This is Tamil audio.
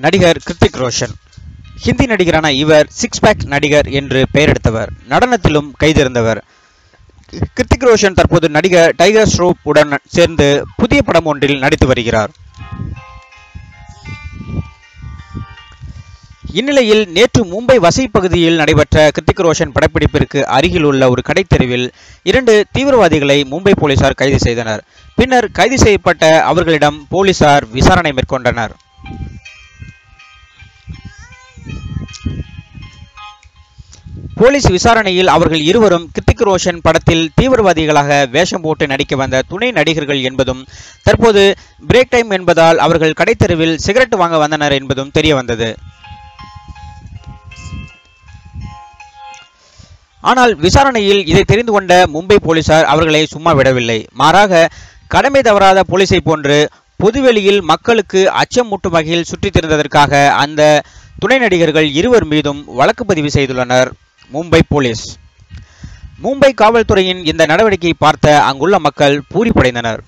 நடிகர் கிருத்திக் ரோஷன். ஹிந்தி நடிகரான இவர் சிக்ஸ் பேக் நடிகர் என்று பெயரெடுத்தவர். நடனத்திலும் கைதிருந்தவர். கிருத்திக் ரோஷன் தற்போது நடிகர் டைகர் ஸ்ரோப் உடன் சேர்ந்து புதிய படம் ஒன்றில் நடித்து வருகிறார். இந்நிலையில் நேற்று மும்பை வசை பகுதியில் நடைபெற்ற கிருத்திக் ரோஷன் படப்பிடிப்பிற்கு அருகில் உள்ள ஒரு கடைத்தெருவில் இரண்டு தீவிரவாதிகளை மும்பை போலீசார் கைது செய்தனர். பின்னர் கைது செய்யப்பட்ட அவர்களிடம் போலீசார் விசாரணை மேற்கொண்டனர். போலீஸ் விசாரணையில் அவர்கள் இருவரும் கிருத்திக் ரோஷன் படத்தில் தீவிரவாதிகளாக வேஷம் போட்டு நடிக்க வந்த துணை நடிகர்கள் என்பதும் தற்போது பிரேக் டைம் என்பதால் அவர்கள் கடைத்தெருவில் சிகரெட் வாங்க வந்தனர் என்பதும் தெரிய வந்தது ஆனால் விசாரணையில் இதை தெரிந்து கொண்ட மும்பை போலீசார் அவர்களை சும்மா விடவில்லை. மாறாக கடமை தவறாத போலீஸை போன்று பொதுவெளியில் மக்களுக்கு அச்சம் மூட்டும் வகையில் சுற்றித் திரிந்ததற்காக அந்த துணை நடிகர்கள் இருவர் மீதும் வழக்கு பதிவு செய்துள்ளனர். மும்பை போலீஸ். மும்பை காவல்துறையின் இந்த நடவடிக்கையை பார்த்த அங்குள்ள மக்கள் பூரிப்படைந்தனர்.